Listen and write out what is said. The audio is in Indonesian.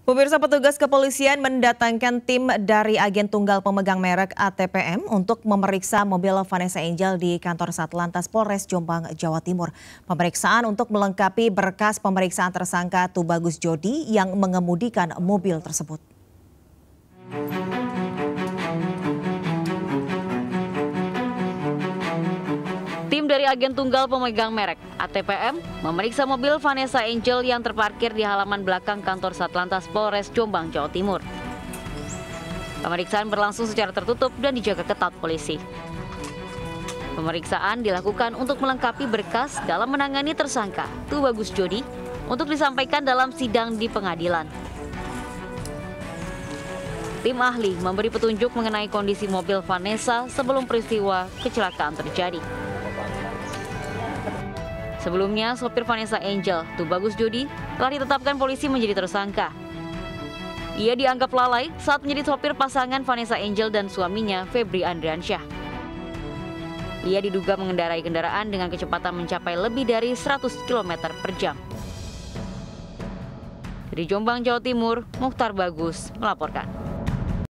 Pemirsa petugas kepolisian mendatangkan tim dari agen tunggal pemegang merek ATPM untuk memeriksa mobil Vanessa Angel di kantor Satlantas Polres Jombang, Jawa Timur. Pemeriksaan untuk melengkapi berkas pemeriksaan tersangka Tubagus Jodi yang mengemudikan mobil tersebut. Dari agen tunggal pemegang merek ATPM memeriksa mobil Vanessa Angel yang terparkir di halaman belakang kantor Satlantas Polres Jombang, Jawa Timur. Pemeriksaan berlangsung secara tertutup dan dijaga ketat polisi. Pemeriksaan dilakukan untuk melengkapi berkas dalam menangani tersangka Tubagus Jodi untuk disampaikan dalam sidang di pengadilan. Tim ahli memberi petunjuk mengenai kondisi mobil Vanessa sebelum peristiwa kecelakaan terjadi. Sebelumnya, sopir Vanessa Angel, Tubagus Jodi, telah ditetapkan polisi menjadi tersangka. Ia dianggap lalai saat menjadi sopir pasangan Vanessa Angel dan suaminya, Febri Andriansyah. Ia diduga mengendarai kendaraan dengan kecepatan mencapai lebih dari 100 km per jam. Dari Jombang, Jawa Timur, Mukhtar Bagus melaporkan.